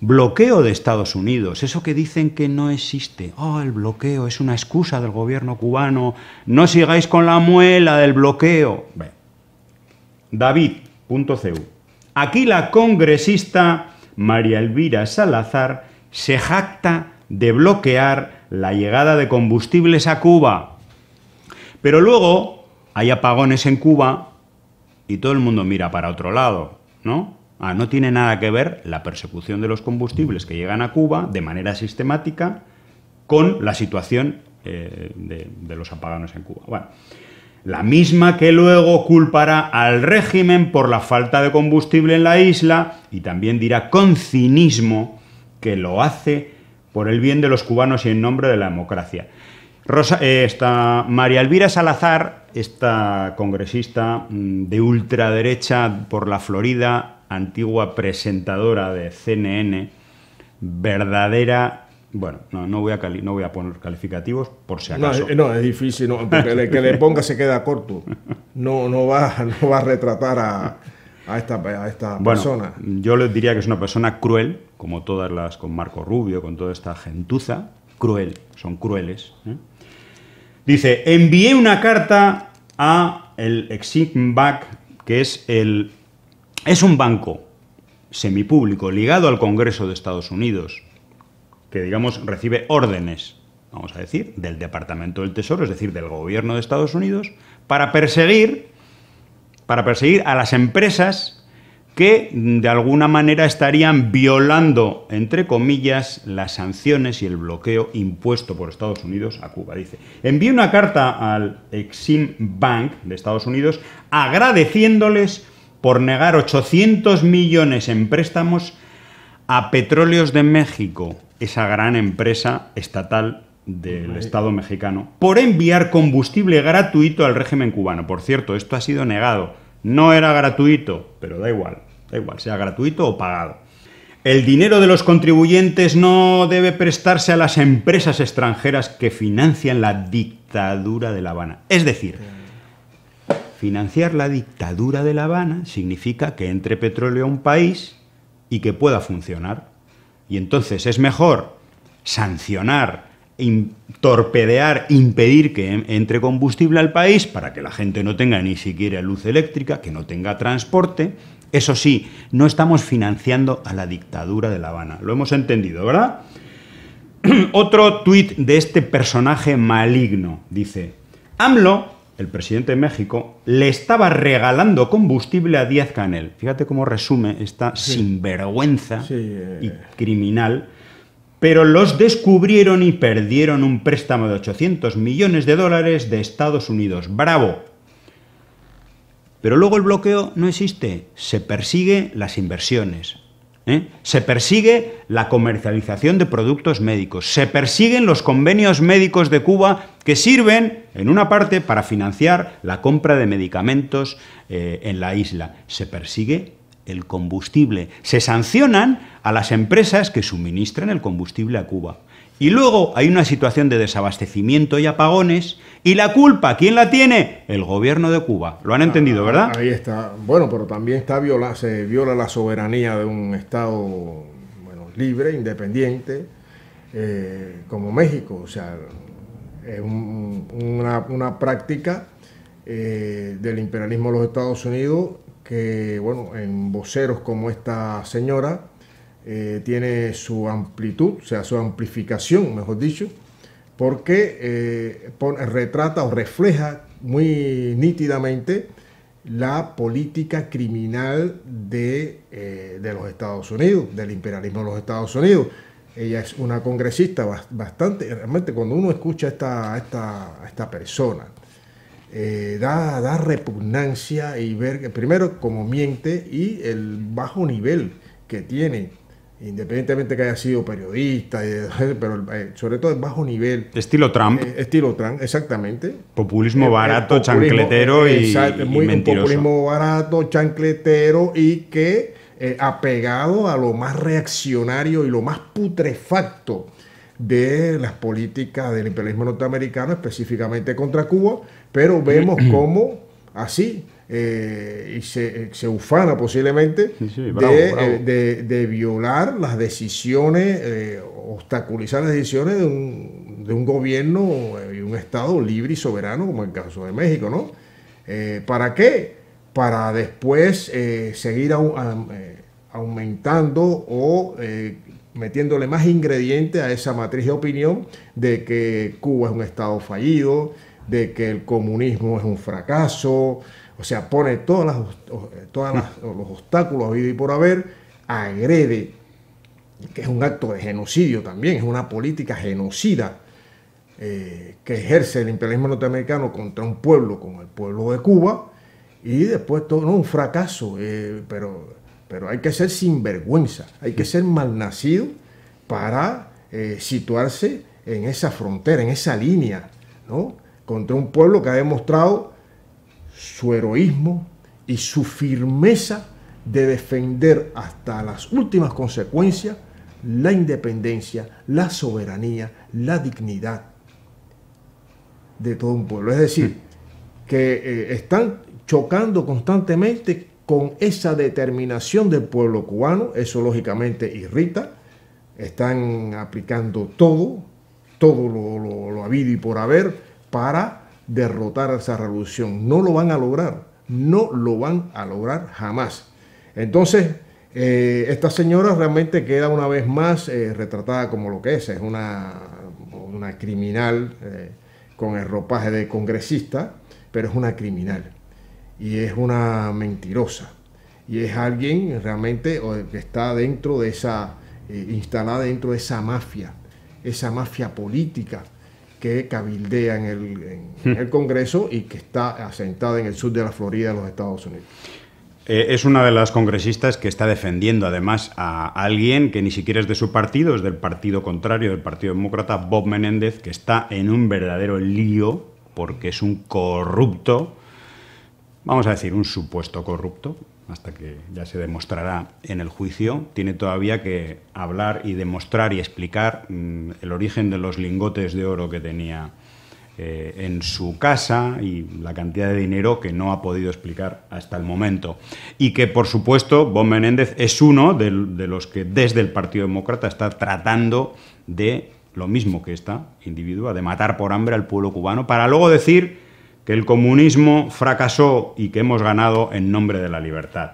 bloqueo de Estados Unidos, eso que dicen que no existe. Oh, el bloqueo es una excusa del gobierno cubano. No sigáis con la muela del bloqueo. David.cu. Aquí la congresista María Elvira Salazar se jacta de bloquear la llegada de combustibles a Cuba. Pero luego hay apagones en Cuba y todo el mundo mira para otro lado, ¿no? Ah, no tiene nada que ver la persecución de los combustibles que llegan a Cuba de manera sistemática con la situación eh, de, los apagones en Cuba. La misma que luego culpará al régimen por la falta de combustible en la isla y también dirá con cinismo que lo hace por el bien de los cubanos y en nombre de la democracia. Rosa, eh, María Elvira Salazar, esta congresista mm, de ultraderecha por la Florida, antigua presentadora de CNN, verdadera bueno, no, no, voy a no voy a poner calificativos por si acaso. No, no es difícil, no, porque el que le ponga se queda corto. No, no, va, no va a retratar a, a esta, a esta bueno, persona. Yo le diría que es una persona cruel, como todas las con Marco Rubio, con toda esta gentuza, cruel, son crueles. ¿eh? Dice, envié una carta a el Exim Bank, que es, el, es un banco semipúblico ligado al Congreso de Estados Unidos, que digamos recibe órdenes, vamos a decir, del Departamento del Tesoro, es decir, del gobierno de Estados Unidos, para perseguir, para perseguir a las empresas que de alguna manera estarían violando, entre comillas, las sanciones y el bloqueo impuesto por Estados Unidos a Cuba. Dice, envié una carta al Exim Bank de Estados Unidos agradeciéndoles por negar 800 millones en préstamos a Petróleos de México, esa gran empresa estatal del Estado mexicano, por enviar combustible gratuito al régimen cubano. Por cierto, esto ha sido negado. No era gratuito, pero da igual, da igual, sea gratuito o pagado. El dinero de los contribuyentes no debe prestarse a las empresas extranjeras que financian la dictadura de La Habana. Es decir, financiar la dictadura de La Habana significa que entre petróleo a un país y que pueda funcionar. Y entonces es mejor sancionar, torpedear, impedir que entre combustible al país para que la gente no tenga ni siquiera luz eléctrica, que no tenga transporte. Eso sí, no estamos financiando a la dictadura de La Habana. Lo hemos entendido, ¿verdad? Otro tuit de este personaje maligno dice, AMLO el presidente de México, le estaba regalando combustible a Díaz Canel. Fíjate cómo resume esta sí. sinvergüenza sí, eh... y criminal. Pero los descubrieron y perdieron un préstamo de 800 millones de dólares de Estados Unidos. ¡Bravo! Pero luego el bloqueo no existe. Se persigue las inversiones. ¿Eh? Se persigue la comercialización de productos médicos, se persiguen los convenios médicos de Cuba que sirven, en una parte, para financiar la compra de medicamentos eh, en la isla. Se persigue el combustible, se sancionan a las empresas que suministran el combustible a Cuba. Y luego hay una situación de desabastecimiento y apagones, y la culpa, ¿quién la tiene? El gobierno de Cuba. ¿Lo han entendido, verdad? Ahí está. Bueno, pero también está viola, se viola la soberanía de un Estado bueno, libre, independiente, eh, como México. O sea, es un, una, una, práctica eh, del imperialismo de los Estados Unidos que, bueno, en voceros como esta señora, eh, tiene su amplitud, o sea, su amplificación, mejor dicho, porque eh, retrata o refleja muy nítidamente la política criminal de, eh, de, los Estados Unidos, del imperialismo de los Estados Unidos. Ella es una congresista bastante, realmente cuando uno escucha a esta, esta, esta persona, da, da repugnancia y ver primero como miente y el bajo nivel que tiene independientemente que haya sido periodista, pero eh, sobre todo en bajo nivel. Estilo Trump. Eh, estilo Trump, exactamente. Populismo eh, barato, populismo, chancletero y, muy, populismo barato, chancletero y que eh, apegado a lo más reaccionario y lo más putrefacto de las políticas del imperialismo norteamericano, específicamente contra Cuba, pero vemos cómo así eh, y se, se, ufana posiblemente de, violar las decisiones, obstaculizar las decisiones de un, de un, gobierno y un Estado libre y soberano, como el caso de México, ¿no? ¿Para qué? Para después seguir aumentando o metiéndole más ingredientes a esa matriz de opinión de que Cuba es un Estado fallido, de que el comunismo es un fracaso, o sea, pone todos los obstáculos habido y por haber, agrede, que es un acto de genocidio también, es una política genocida eh, que ejerce el imperialismo norteamericano contra un pueblo como el pueblo de Cuba, y después todo, no, un fracaso, eh, pero pero hay que ser sinvergüenza, hay que ser malnacido para eh, situarse en esa frontera, en esa línea, ¿no? Contra un pueblo que ha demostrado su heroísmo y su firmeza de defender hasta las últimas consecuencias la independencia, la soberanía, la dignidad de todo un pueblo. Es decir, que eh, están chocando constantemente con esa determinación del pueblo cubano, eso lógicamente irrita, están aplicando todo, todo lo, habido y por haber para derrotar a esa revolución. No lo van a lograr, no lo van a lograr jamás. Entonces, eh, esta señora realmente queda una vez más eh, retratada como lo que es, es una, una criminal eh, con el ropaje de congresista, pero es una criminal y es una mentirosa. Y es alguien realmente que está dentro de esa, instalada dentro de esa mafia, esa mafia política que cabildea en el, Congreso y que está asentada en el sur de la Florida, en los Estados Unidos. Eh, es una de las congresistas que está defendiendo además a alguien que ni siquiera es de su partido, es del partido contrario, del Partido Demócrata, Bob Menéndez, que está en un verdadero lío porque es un corrupto vamos a decir, un supuesto corrupto, hasta que ya se demostrará en el juicio, tiene todavía que hablar y demostrar y explicar mm, el origen de los lingotes de oro que tenía eh, en su casa y la cantidad de dinero que no ha podido explicar hasta el momento. Y que, por supuesto, Bob Menéndez es uno de, de los que desde el Partido Demócrata está tratando de lo mismo que esta individua, de matar por hambre al pueblo cubano, para luego decir que el comunismo fracasó y que hemos ganado en nombre de la libertad.